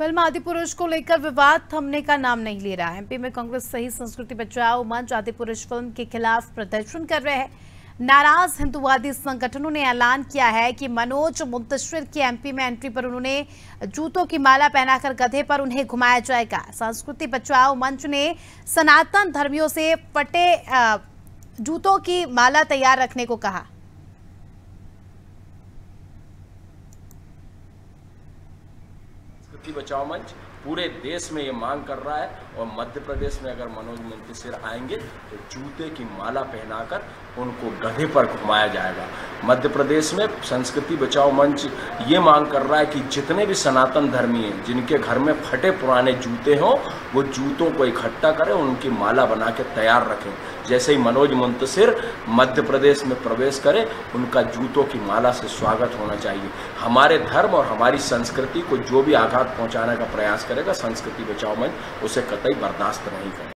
Film आदि पुरुष को लेकर विवाद थमने का नाम नहीं ले रहा। है एमपी में कांग्रेस सहित संस्कृति बचाओ मंच आदि पुरुष फ़िल्म के खिलाफ प्रदर्शन कर रहे हैं। नाराज़ हिंदुवादी संगठनों ने ऐलान किया है कि मनोज मुंतशिर की एमपी में एंट्री पर उन्होंने जूतों की माला पहनाकर गधे पर उन्हें घुमाया जाएगा। संस्कृति बचाओ मंच ने सनातन धर्मियों से फटे जूतों की माला तैयार रखने को कहा। संस्कृति बचाओ मंच। पूरे देश में ये मांग कर रहा है और मध्य प्रदेश में अगर मनोज मुंतशिर आएँगे तो जूते की माला पहनाकर उनको गधे पर घुमाया जाएगा। मध्य प्रदेश में संस्कृति बचाओ मंच ये मांग कर रहा है कि जितने भी सनातन धर्मी हैं, जिनके घर में फटे पुराने जूते हों, वो जूतों को इकट्ठा करें, उनकी माला बना के तैयार रखें। जैसे ही मनोज मुंतशिर मध्य प्रदेश में प्रवेश करें, उनका जूतों की माला से स्वागत होना चाहिए। हमारे धर्म और हमारी संस्कृति को जो भी आघात पहुँचाने का प्रयास करेगा संस्कृति बचाओ मंच उसे कतई बर्दाश्त नहीं करें।